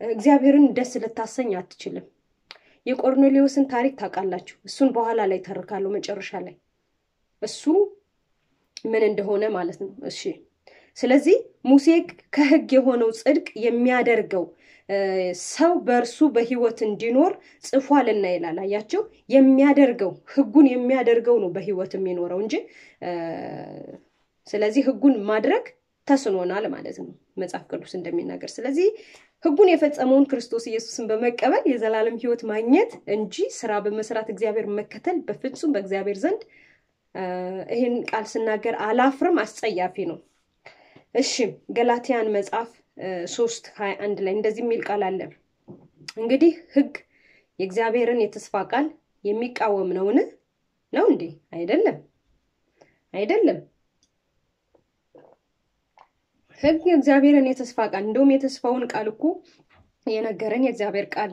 እግዚአብሔርን ደስ ልታሰኝ አትችልም። የቆርኔሌዎስን ታሪክ ታውቃላችሁ። እሱን በኋላ ላይ ተርካለሁ መጨረሻ ላይ እሱ ምን እንደሆነ ማለት ነው። እሺ ስለዚህ ሙሴ ከህግ የሆነው ጽድቅ የሚያደርገው ሰው በእርሱ በህይወት እንዲኖር ጽፏልና ይላል። አያቸው የሚያደርገው ህጉን የሚያደርገው ነው በህይወት የሚኖረው እንጂ ስለዚህ ህጉን ማድረግ ተስኖናል ማለት ነው መጽሐፍ ቅዱስ እንደሚናገር። ስለዚህ ህጉን የፈጸመውን ክርስቶስ ኢየሱስን በመቀበል የዘላለም ህይወት ማግኘት እንጂ ስራ በመስራት እግዚአብሔር መከተል በፍጹም በእግዚአብሔር ዘንድ ይህን ቃል ስናገር አላፍርም፣ አስጸያፊ ነው። እሺ ገላትያን መጽሐፍ ሶስት ሀያ አንድ ላይ እንደዚህ የሚል ቃል አለ። እንግዲህ ህግ የእግዚአብሔርን የተስፋ ቃል የሚቃወም ነውን? ነው እንዴ? አይደለም፣ አይደለም። ህግ የእግዚአብሔርን የተስፋ ቃል እንደውም የተስፋውን ቃል እኮ የነገረን የእግዚአብሔር ቃል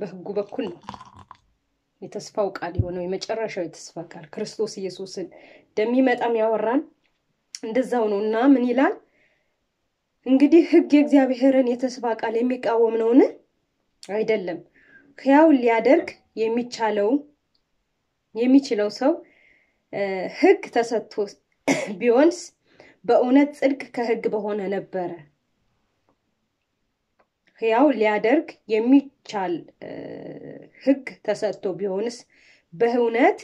በህጉ በኩል ነው። የተስፋው ቃል የሆነው የመጨረሻው የተስፋ ቃል ክርስቶስ ኢየሱስን እንደሚመጣም ያወራን እንደዛው ነው እና ምን ይላል እንግዲህ ሕግ የእግዚአብሔርን የተስፋ ቃል የሚቃወም ነውን? አይደለም። ሕያው ሊያደርግ የሚቻለው የሚችለው ሰው ሕግ ተሰጥቶ ቢሆንስ በእውነት ጽድቅ ከሕግ በሆነ ነበረ። ሕያው ሊያደርግ የሚቻል ሕግ ተሰጥቶ ቢሆንስ በእውነት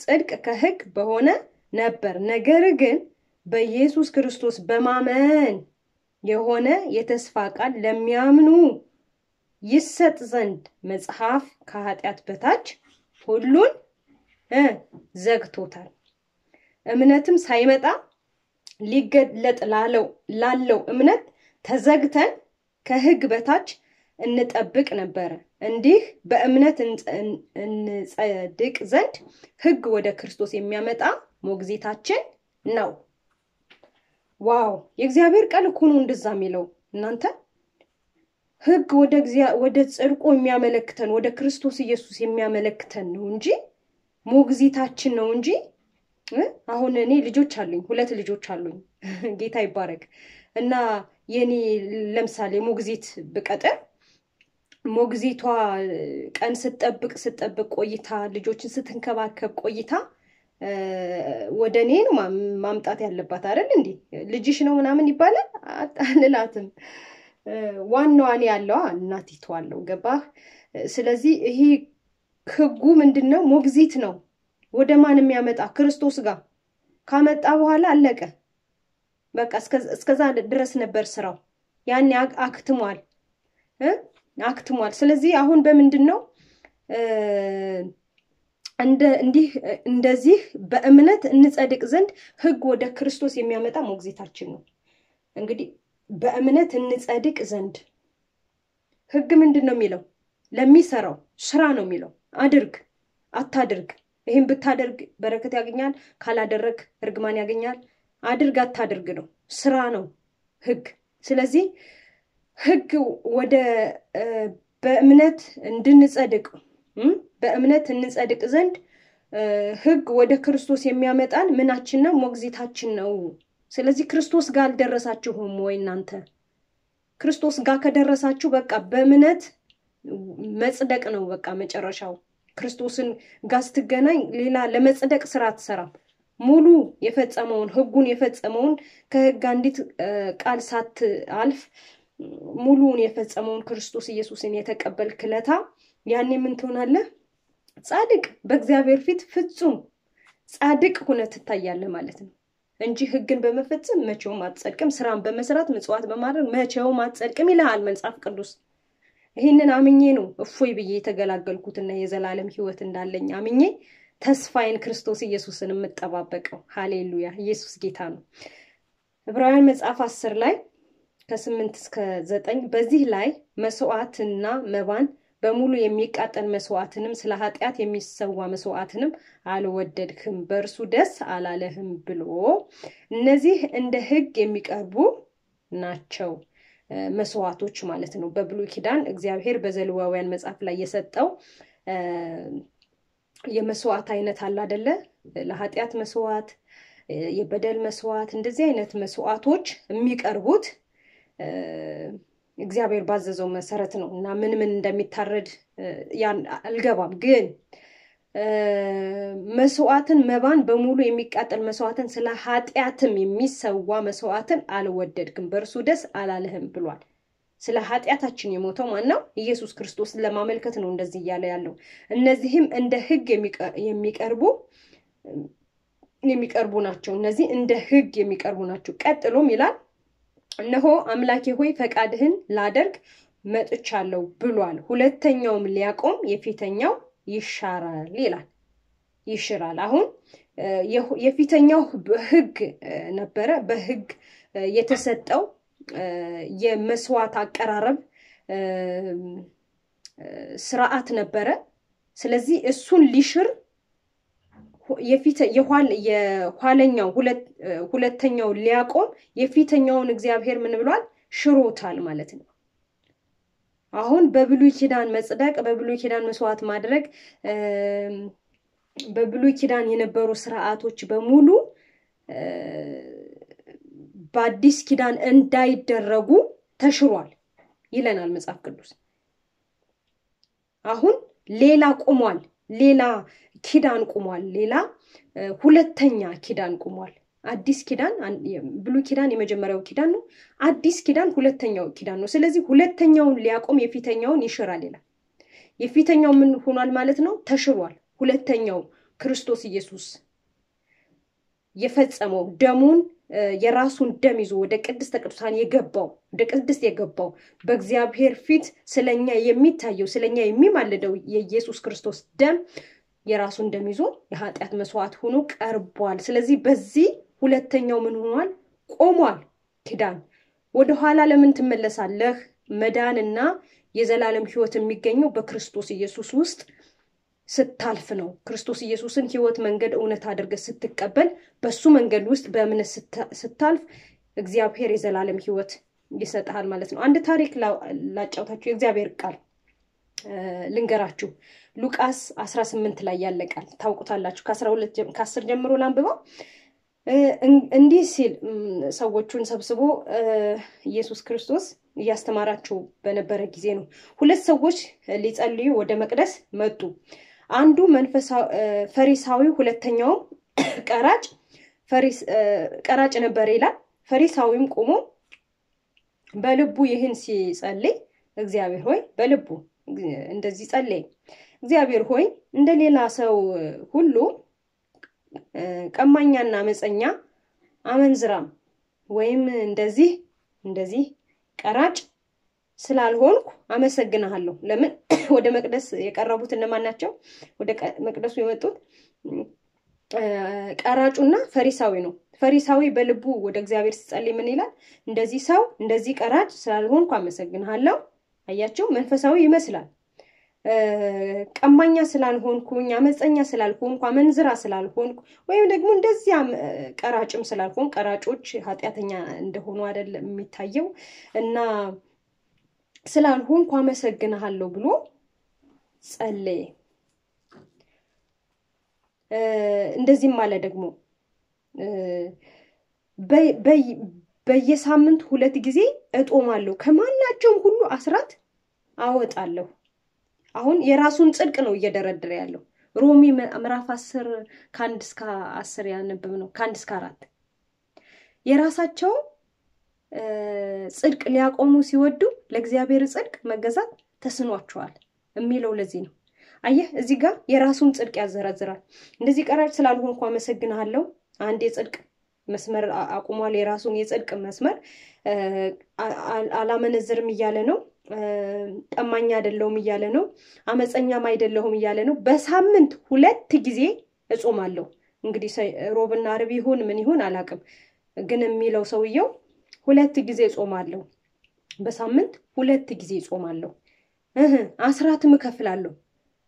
ጽድቅ ከሕግ በሆነ ነበር። ነገር ግን በኢየሱስ ክርስቶስ በማመን የሆነ የተስፋ ቃል ለሚያምኑ ይሰጥ ዘንድ መጽሐፍ ከኃጢአት በታች ሁሉን ዘግቶታል። እምነትም ሳይመጣ ሊገለጥ ላለው እምነት ተዘግተን ከሕግ በታች እንጠብቅ ነበረ። እንዲህ በእምነት እንጸድቅ ዘንድ ሕግ ወደ ክርስቶስ የሚያመጣ ሞግዚታችን ነው። ዋው! የእግዚአብሔር ቃል እኮ ነው እንደዛ የሚለው እናንተ። ሕግ ወደ ጽድቁ የሚያመለክተን ወደ ክርስቶስ ኢየሱስ የሚያመለክተን ነው እንጂ ሞግዚታችን ነው እንጂ አሁን እኔ ልጆች አሉኝ፣ ሁለት ልጆች አሉኝ። ጌታ ይባረክ እና የኔ ለምሳሌ ሞግዚት ብቀጥር ሞግዚቷ ቀን ስትጠብቅ ስትጠብቅ ቆይታ ልጆችን ስትንከባከብ ቆይታ ወደ እኔ ነው ማምጣት ያለባት አይደል? እንዴ ልጅሽ ነው ምናምን ይባላል አልላትም። ዋናዋ እኔ ያለዋ እናቲቱ አለው ገባህ? ስለዚህ ይሄ ህጉ ምንድን ነው? ሞግዚት ነው። ወደ ማን የሚያመጣ ክርስቶስ ጋር ካመጣ በኋላ አለቀ። በቃ እስከዛ ድረስ ነበር ስራው። ያኔ አክትሟል አክትሟል። ስለዚህ አሁን በምንድን ነው እንዲህ እንደዚህ በእምነት እንጸድቅ ዘንድ ህግ ወደ ክርስቶስ የሚያመጣ ሞግዚታችን ነው። እንግዲህ በእምነት እንጸድቅ ዘንድ ህግ ምንድን ነው የሚለው? ለሚሰራው ስራ ነው የሚለው። አድርግ አታድርግ፣ ይህም ብታደርግ በረከት ያገኛል፣ ካላደረግ እርግማን ያገኛል። አድርግ አታድርግ ነው፣ ስራ ነው ህግ። ስለዚህ ህግ ወደ በእምነት እንድንጸድቅ በእምነት እንጸድቅ ዘንድ ህግ ወደ ክርስቶስ የሚያመጣን ምናችን ነው? ሞግዚታችን ነው። ስለዚህ ክርስቶስ ጋር አልደረሳችሁም ወይ እናንተ? ክርስቶስ ጋር ከደረሳችሁ በቃ በእምነት መጽደቅ ነው በቃ መጨረሻው። ክርስቶስን ጋር ስትገናኝ ሌላ ለመጽደቅ ስራ አትሰራም። ሙሉ የፈጸመውን ህጉን የፈጸመውን ከህግ አንዲት ቃል ሳትአልፍ ሙሉውን የፈጸመውን ክርስቶስ ኢየሱስን የተቀበልክ ዕለታ ያኔ ምን ትሆናለህ? ጻድቅ በእግዚአብሔር ፊት ፍጹም ጻድቅ ሁነህ ትታያለህ ማለት ነው እንጂ ህግን በመፈጸም መቼውም አትጸድቅም። ስራን በመስራት ምጽዋት በማድረግ መቼውም አትጸድቅም ይልሃል መጽሐፍ ቅዱስ። ይህንን አምኜ ነው እፎይ ብዬ የተገላገልኩትና የዘላለም ህይወት እንዳለኝ አምኜ ተስፋዬን ክርስቶስ ኢየሱስን የምጠባበቀው። ሃሌሉያ! ኢየሱስ ጌታ ነው። ዕብራውያን መጽሐፍ አስር ላይ ከስምንት እስከ ዘጠኝ በዚህ ላይ መስዋዕትና መባን በሙሉ የሚቃጠል መስዋዕትንም ስለ ኃጢአት የሚሰዋ መስዋዕትንም አልወደድህም፣ በእርሱ ደስ አላለህም ብሎ እነዚህ እንደ ህግ የሚቀርቡ ናቸው መስዋዕቶች ማለት ነው። በብሉይ ኪዳን እግዚአብሔር በዘሌዋውያን መጽሐፍ ላይ የሰጠው የመስዋዕት አይነት አለ አደለ? ለኃጢአት መስዋዕት፣ የበደል መስዋዕት፣ እንደዚህ አይነት መስዋዕቶች የሚቀርቡት እግዚአብሔር ባዘዘው መሰረት ነው እና ምን ምን እንደሚታረድ አልገባም። ግን መስዋዕትን መባን በሙሉ የሚቃጠል መስዋዕትን ስለ ኃጢአትም የሚሰዋ መስዋዕትን አልወደድክም፣ በእርሱ ደስ አላለህም ብሏል። ስለ ኃጢአታችን የሞተው ማን ነው? ኢየሱስ ክርስቶስን ለማመልከት ነው እንደዚህ እያለ ያለው። እነዚህም እንደ ህግ የሚቀርቡ የሚቀርቡ ናቸው። እነዚህ እንደ ህግ የሚቀርቡ ናቸው። ቀጥሎም ይላል እነሆ አምላኬ ሆይ ፈቃድህን ላደርግ መጥቻለሁ ብሏል። ሁለተኛውም ሊያቆም የፊተኛው ይሻራል ይላል። ይሽራል። አሁን የፊተኛው ህግ ነበረ። በህግ የተሰጠው የመስዋዕት አቀራረብ ስርዓት ነበረ። ስለዚህ እሱን ሊሽር የኋለኛው ሁለተኛው ሊያቆም የፊተኛውን እግዚአብሔር ምን ብሏል? ሽሮታል ማለት ነው። አሁን በብሉይ ኪዳን መጽደቅ፣ በብሉይ ኪዳን መስዋዕት ማድረግ፣ በብሉይ ኪዳን የነበሩ ስርዓቶች በሙሉ በአዲስ ኪዳን እንዳይደረጉ ተሽሯል ይለናል መጽሐፍ ቅዱስ። አሁን ሌላ ቁሟል፣ ሌላ ኪዳን ቁሟል፣ ሌላ ሁለተኛ ኪዳን ቁሟል። አዲስ ኪዳን ብሉይ ኪዳን የመጀመሪያው ኪዳን ነው። አዲስ ኪዳን ሁለተኛው ኪዳን ነው። ስለዚህ ሁለተኛውን ሊያቆም የፊተኛውን ይሽራል ይላል። የፊተኛው ምን ሆኗል ማለት ነው? ተሽሯል። ሁለተኛው ክርስቶስ ኢየሱስ የፈጸመው ደሙን የራሱን ደም ይዞ ወደ ቅድስተ ቅዱሳን የገባው ወደ ቅድስት የገባው በእግዚአብሔር ፊት ስለኛ የሚታየው ስለኛ የሚማልደው የኢየሱስ ክርስቶስ ደም የራሱን ደም ይዞ የኃጢአት መስዋዕት ሆኖ ቀርቧል። ስለዚህ በዚህ ሁለተኛው ምን ሆኗል? ቆሟል። ኪዳን ወደኋላ ለምን ትመለሳለህ? መዳንና የዘላለም ሕይወት የሚገኘው በክርስቶስ ኢየሱስ ውስጥ ስታልፍ ነው። ክርስቶስ ኢየሱስን ሕይወት፣ መንገድ፣ እውነት አድርገህ ስትቀበል በሱ መንገድ ውስጥ በእምነት ስታልፍ እግዚአብሔር የዘላለም ሕይወት ይሰጥሃል ማለት ነው። አንድ ታሪክ ላጫውታችሁ። የእግዚአብሔር ቃል ልንገራችሁ። ሉቃስ 18 ላይ ያለ ቃል ታውቁታላችሁ። ከአስር ጀምሮ ላንብበው። እንዲህ ሲል ሰዎቹን ሰብስቦ ኢየሱስ ክርስቶስ እያስተማራቸው በነበረ ጊዜ ነው። ሁለት ሰዎች ሊጸልዩ ወደ መቅደስ መጡ። አንዱ ፈሪሳዊ፣ ሁለተኛውም ቀራጭ ቀራጭ ነበር ይላል። ፈሪሳዊም ቆሞ በልቡ ይህን ሲጸልይ እግዚአብሔር ሆይ በልቡ እንደዚህ ጸለይ፣ እግዚአብሔር ሆይ እንደ ሌላ ሰው ሁሉ ቀማኛና አመፀኛ አመንዝራም ወይም እንደዚህ እንደዚህ ቀራጭ ስላልሆንኩ አመሰግንሃለሁ። ለምን ወደ መቅደስ የቀረቡት እነማን ናቸው? ወደ መቅደሱ የመጡት ቀራጩና ፈሪሳዊ ነው። ፈሪሳዊ በልቡ ወደ እግዚአብሔር ሲጸልይ ምን ይላል? እንደዚህ ሰው እንደዚህ ቀራጭ ስላልሆንኩ አመሰግንሃለሁ። አያቸው፣ መንፈሳዊ ይመስላል። ቀማኛ ስላልሆንኩኝ፣ አመፀኛ ስላልሆንኩ፣ አመንዝራ ስላልሆንኩ ወይም ደግሞ እንደዚህ ቀራጭም ስላልሆን ቀራጮች ኃጢአተኛ እንደሆኑ አይደለም የሚታየው እና ስላልሆንኩ አመሰግንሃለሁ ብሎ ጸለየ። እንደዚህም አለ ደግሞ በየሳምንት ሁለት ጊዜ እጦማለሁ፣ ከማናቸውም ሁሉ አስራት አወጣለሁ። አሁን የራሱን ጽድቅ ነው እየደረደረ ያለው። ሮሚ ምዕራፍ አስር ከአንድ እስከ አስር ያነብብ ነው ከአንድ እስከ አራት የራሳቸው ጽድቅ ሊያቆሙ ሲወዱ ለእግዚአብሔር ጽድቅ መገዛት ተስኗቸዋል የሚለው ለዚህ ነው። አየህ እዚህ ጋር የራሱን ጽድቅ ያዘረዝራል። እንደዚህ ቀራጭ ስላልሆንኩ አመሰግንሃለሁ። አንድ የጽድቅ መስመር አቁሟል። የራሱን የጽድቅ መስመር አላመነዝርም እያለ ነው። ቀማኛ አይደለሁም እያለ ነው። አመፀኛም አይደለሁም እያለ ነው። በሳምንት ሁለት ጊዜ እጾማለሁ። እንግዲህ ሮብና ርብ ይሁን ምን ይሁን አላውቅም፣ ግን የሚለው ሰውየው ሁለት ጊዜ እጾማለሁ፣ በሳምንት ሁለት ጊዜ እጾማለሁ፣ አስራትም እከፍላለሁ።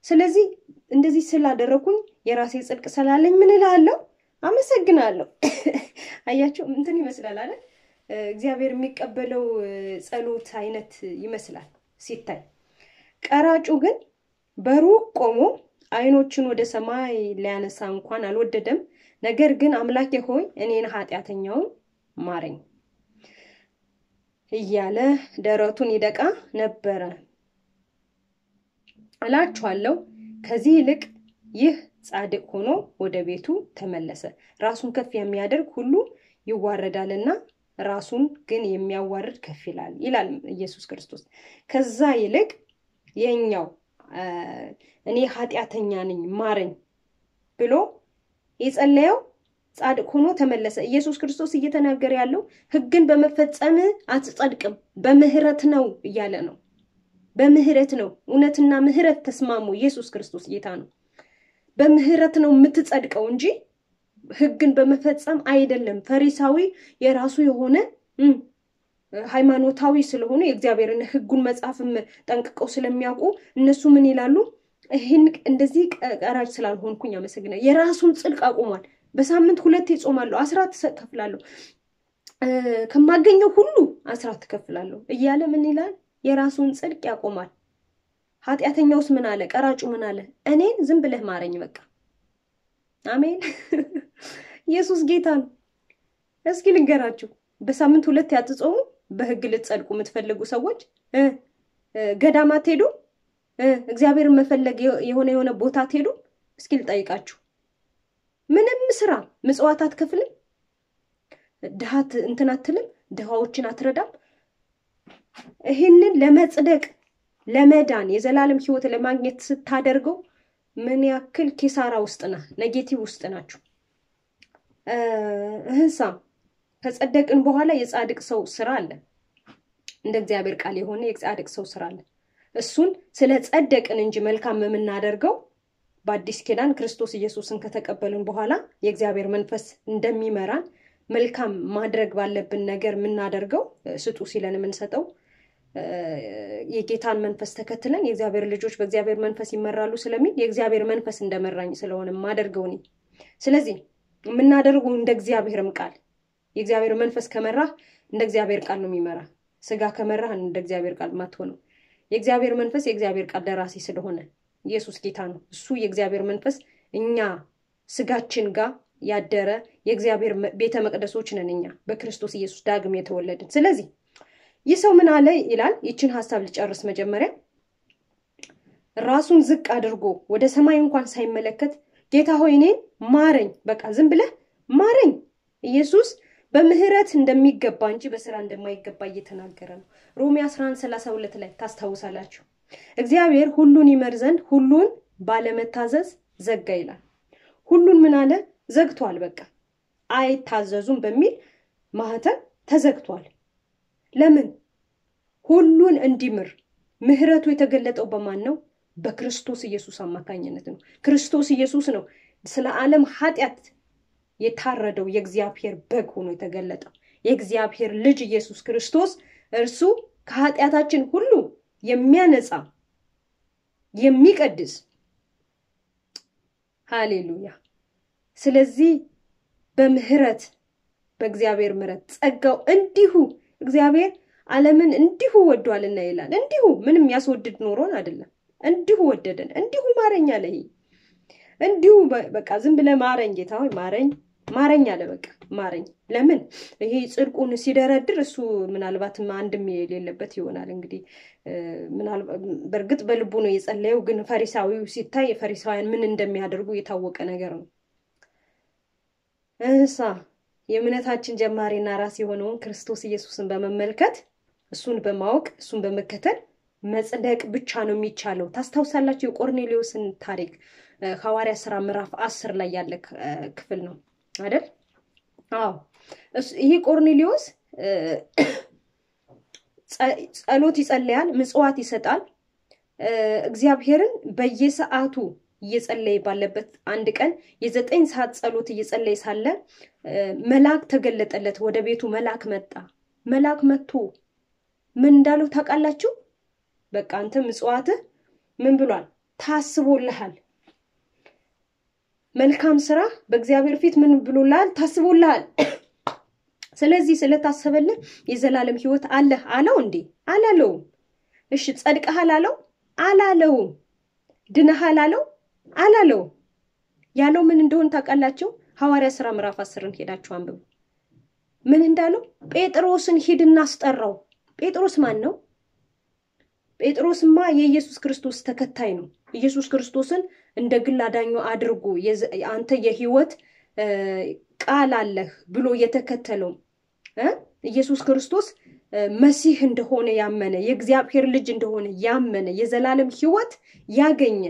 ስለዚህ እንደዚህ ስላደረኩኝ የራሴ ጽድቅ ስላለኝ ምን እላለሁ? አመሰግናለሁ። አያቸው እንትን ይመስላል አይደል? እግዚአብሔር የሚቀበለው ጸሎት አይነት ይመስላል ሲታይ። ቀራጩ ግን በሩቅ ቆሞ ዓይኖችን ወደ ሰማይ ሊያነሳ እንኳን አልወደደም። ነገር ግን አምላኬ ሆይ እኔን ኃጢአተኛውን ማረኝ እያለ ደረቱን ይደቃ ነበረ። እላችኋለሁ ከዚህ ይልቅ ይህ ጻድቅ ሆኖ ወደ ቤቱ ተመለሰ። ራሱን ከፍ የሚያደርግ ሁሉ ይዋረዳልና ራሱን ግን የሚያዋርድ ከፍ ይላል ይላል ኢየሱስ ክርስቶስ። ከዛ ይልቅ የኛው እኔ ኃጢአተኛ ነኝ ማረኝ ብሎ የጸለየው ጻድቅ ሆኖ ተመለሰ። ኢየሱስ ክርስቶስ እየተናገረ ያለው ሕግን በመፈጸም አትጸድቅም፣ በምህረት ነው እያለ ነው። በምህረት ነው። እውነትና ምህረት ተስማሙ። ኢየሱስ ክርስቶስ ጌታ ነው። በምህረት ነው የምትጸድቀው እንጂ ሕግን በመፈጸም አይደለም። ፈሪሳዊ የራሱ የሆነ ሃይማኖታዊ ስለሆኑ የእግዚአብሔርን ሕጉን መጽሐፍም ጠንቅቀው ስለሚያውቁ እነሱ ምን ይላሉ? ይህን እንደዚህ ቀራጭ ስላልሆንኩኝ አመሰግናለሁ። የራሱን ጽድቅ አቁሟል። በሳምንት ሁለት ይጾማለሁ፣ አስራት ከፍላለሁ፣ ከማገኘው ሁሉ አስራት ከፍላለሁ እያለ ምን ይላል? የራሱን ጽድቅ ያቆማል። ኃጢአተኛውስ ምን አለ? ቀራጩ ምን አለ? እኔን ዝም ብለህ ማረኝ በቃ። አሜን። ኢየሱስ ጌታ ነው። እስኪ ልንገራችሁ፣ በሳምንት ሁለት ያትጾሙ በህግ ልትጸድቁ የምትፈልጉ ሰዎች ገዳም አትሄዱ? እግዚአብሔርን መፈለግ የሆነ የሆነ ቦታ አትሄዱ? እስኪ ልጠይቃችሁ፣ ምንም ስራ ምጽዋት አትከፍልም? ድሃ እንትን አትልም? ድሃዎችን አትረዳም? ይህንን ለመጽደቅ ለመዳን የዘላለም ህይወት ለማግኘት ስታደርገው ምን ያክል ኪሳራ ውስጥ ና negative ውስጥ ናችሁ። እህሳም ከጸደቅን በኋላ የጻድቅ ሰው ስራ አለ። እንደ እግዚአብሔር ቃል የሆነ የጻድቅ ሰው ስራ አለ። እሱን ስለ ጸደቅን እንጂ መልካም የምናደርገው በአዲስ ኪዳን ክርስቶስ ኢየሱስን ከተቀበልን በኋላ የእግዚአብሔር መንፈስ እንደሚመራን መልካም ማድረግ ባለብን ነገር የምናደርገው ስጡ ሲለን የምንሰጠው የጌታን መንፈስ ተከትለን የእግዚአብሔር ልጆች በእግዚአብሔር መንፈስ ይመራሉ ስለሚል የእግዚአብሔር መንፈስ እንደመራኝ ስለሆነ የማደርገው እኔ። ስለዚህ የምናደርገው እንደ እግዚአብሔርም ቃል የእግዚአብሔር መንፈስ ከመራህ እንደ እግዚአብሔር ቃል ነው የሚመራ። ስጋ ከመራህ እንደ እግዚአብሔር ቃል ማትሆነው። የእግዚአብሔር መንፈስ የእግዚአብሔር ቃል ደራሲ ስለሆነ ኢየሱስ ጌታ ነው። እሱ የእግዚአብሔር መንፈስ እኛ ስጋችን ጋር ያደረ የእግዚአብሔር ቤተ መቅደሶች ነን እኛ በክርስቶስ ኢየሱስ ዳግም የተወለድን። ስለዚህ ይህ ሰው ምን አለ ይላል። ይችን ሀሳብ ልጨርስ። መጀመሪያ ራሱን ዝቅ አድርጎ ወደ ሰማይ እንኳን ሳይመለከት ጌታ ሆይ እኔን ማረኝ፣ በቃ ዝም ብለህ ማረኝ። ኢየሱስ በምህረት እንደሚገባ እንጂ በስራ እንደማይገባ እየተናገረ ነው። ሮሜ 11 32 ላይ ታስታውሳላችሁ። እግዚአብሔር ሁሉን ይመር ዘንድ ሁሉን ባለመታዘዝ ዘጋ ይላል። ሁሉን ምን አለ? ዘግቷል። በቃ አይታዘዙም በሚል ማህተም ተዘግቷል። ለምን? ሁሉን እንዲምር ምህረቱ የተገለጠው በማን ነው? በክርስቶስ ኢየሱስ አማካኝነት ነው። ክርስቶስ ኢየሱስ ነው ስለ ዓለም ኃጢአት የታረደው የእግዚአብሔር በግ ሆኖ የተገለጠው የእግዚአብሔር ልጅ ኢየሱስ ክርስቶስ እርሱ ከኃጢአታችን ሁሉ የሚያነጻ የሚቀድስ ሃሌሉያ። ስለዚህ በምህረት በእግዚአብሔር ምሕረት ጸጋው እንዲሁ እግዚአብሔር ዓለምን እንዲሁ ወዷልና ይላል። እንዲሁ ምንም ያስወድድ ኖሮን አይደለም። እንዲሁ ወደደን፣ እንዲሁ ማረኝ አለ። ይሄ እንዲሁ በቃ ዝም ብለህ ማረኝ ጌታ ሆይ ማረኝ ማረኝ አለ። በቃ ማረኝ። ለምን ይሄ ጽድቁን ሲደረድር እሱ ምናልባትም አንድም የሌለበት ይሆናል እንግዲህ በእርግጥ በልቡ ነው የጸለየው። ግን ፈሪሳዊው ሲታይ ፈሪሳውያን ምን እንደሚያደርጉ የታወቀ ነገር ነው። እሳ የእምነታችን ጀማሪና ራስ የሆነውን ክርስቶስ ኢየሱስን በመመልከት እሱን በማወቅ እሱን በመከተል መጽደቅ ብቻ ነው የሚቻለው። ታስታውሳላችሁ የቆርኔሌዎስን ታሪክ ሐዋርያ ስራ ምዕራፍ አስር ላይ ያለ ክፍል ነው አይደል? አዎ ይሄ ቆርኔሌዎስ ጸሎት ይጸለያል፣ ምጽዋት ይሰጣል። እግዚአብሔርን በየሰዓቱ እየጸለየ ባለበት አንድ ቀን የዘጠኝ ሰዓት ጸሎት እየጸለየ ሳለ መልአክ ተገለጠለት። ወደ ቤቱ መልአክ መጣ። መልአክ መጥቶ ምን እንዳለው ታውቃላችሁ? በቃ አንተ ምጽዋትህ ምን ብሏል? ታስቦልሃል። መልካም ስራ በእግዚአብሔር ፊት ምን ብሎልሃል? ታስቦልሃል። ስለዚህ ስለታሰበልህ የዘላለም ሕይወት አለህ አለው እንዴ? አላለውም። እሺ ጸድቀሃል አለው? አላለውም። ድነሃል አለው? አላለውም። ያለው ምን እንደሆን ታውቃላችሁ? ሐዋርያ ስራ ምዕራፍ አስርን ሄዳችሁ አንብቡ። ምን እንዳለው ጴጥሮስን ሂድና አስጠራው። ጴጥሮስ ማን ነው? ጴጥሮስማ የኢየሱስ ክርስቶስ ተከታይ ነው። ኢየሱስ ክርስቶስን እንደ ግል አዳኙ አድርጎ አንተ የህይወት ቃል አለህ ብሎ የተከተለው ኢየሱስ ክርስቶስ መሲህ እንደሆነ ያመነ የእግዚአብሔር ልጅ እንደሆነ ያመነ የዘላለም ህይወት ያገኘ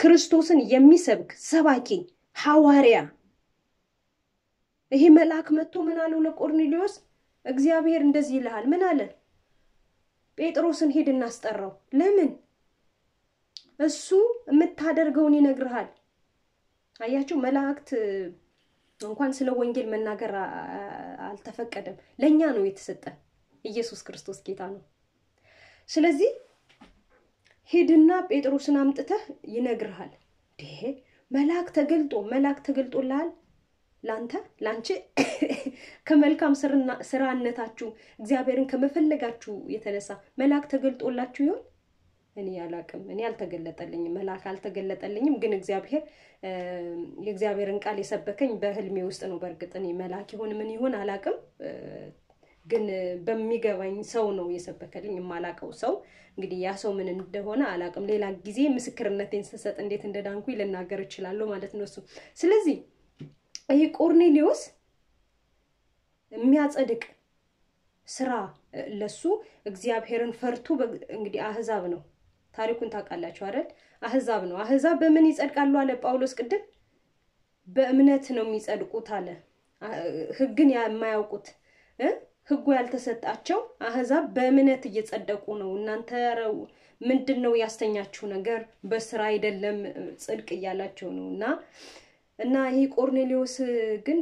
ክርስቶስን የሚሰብክ ሰባኪ ሐዋርያ። ይሄ መልአክ መጥቶ ምን አለው ለቆርኔሌዎስ? እግዚአብሔር እንደዚህ ይልሃል። ምን አለ? ጴጥሮስን ሂድ እናስጠራው። ለምን? እሱ የምታደርገውን ይነግርሃል። አያችሁ፣ መላእክት እንኳን ስለ ወንጌል መናገር አልተፈቀደም፣ ለእኛ ነው የተሰጠ። ኢየሱስ ክርስቶስ ጌታ ነው። ስለዚህ ሂድና ጴጥሮስን አምጥተህ ይነግርሃል። ይሄ መልአክ ተገልጦ መልአክ ተገልጦልሃል። ለአንተ ለአንቺ ከመልካም ስራነታችሁ እግዚአብሔርን ከመፈለጋችሁ የተነሳ መልአክ ተገልጦላችሁ ይሆን? እኔ አላቅም። እኔ አልተገለጠልኝም፣ መልአክ አልተገለጠልኝም። ግን እግዚአብሔር የእግዚአብሔርን ቃል የሰበከኝ በህልሜ ውስጥ ነው። በእርግጥ እኔ መልአክ ይሆን ምን ይሆን አላቅም። ግን በሚገባኝ ሰው ነው የሰበከልኝ፣ የማላቀው ሰው እንግዲህ ያ ሰው ምን እንደሆነ አላቅም። ሌላ ጊዜ ምስክርነቴን ስሰጥ እንዴት እንደዳንኩ ልናገር እችላለሁ ማለት ነው እሱ ስለዚህ ይህ ቆርኔሌዎስ የሚያጸድቅ ስራ ለሱ እግዚአብሔርን ፈርቶ እንግዲህ አህዛብ ነው። ታሪኩን ታውቃላችሁ አይደል? አህዛብ ነው። አህዛብ በምን ይጸድቃሉ አለ ጳውሎስ ቅድም። በእምነት ነው የሚጸድቁት አለ። ህግን የማያውቁት ህጉ ያልተሰጣቸው አህዛብ በእምነት እየጸደቁ ነው። እናንተ ምንድን ነው ያስተኛችሁ ነገር? በስራ አይደለም ጽድቅ እያላቸው ነው እና እና ይህ ቆርኔሌዎስ ግን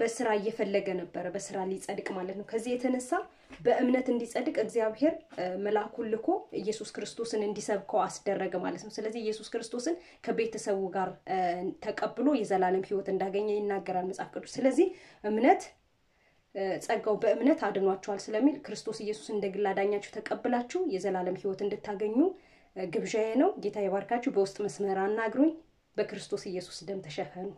በስራ እየፈለገ ነበረ፣ በስራ ሊጸድቅ ማለት ነው። ከዚህ የተነሳ በእምነት እንዲጸድቅ እግዚአብሔር መልአኩን ልኮ ኢየሱስ ክርስቶስን እንዲሰብከው አስደረገ ማለት ነው። ስለዚህ ኢየሱስ ክርስቶስን ከቤተሰቡ ጋር ተቀብሎ የዘላለም ሕይወት እንዳገኘ ይናገራል መጽሐፍ ቅዱስ። ስለዚህ እምነት ጸጋው በእምነት አድኗችኋል ስለሚል ክርስቶስ ኢየሱስ እንደ ግል አዳኛችሁ ተቀብላችሁ የዘላለም ሕይወት እንድታገኙ ግብዣዬ ነው። ጌታ ይባርካችሁ። በውስጥ መስመር አናግሩኝ። በክርስቶስ ኢየሱስ ደም ተሸፈኑ።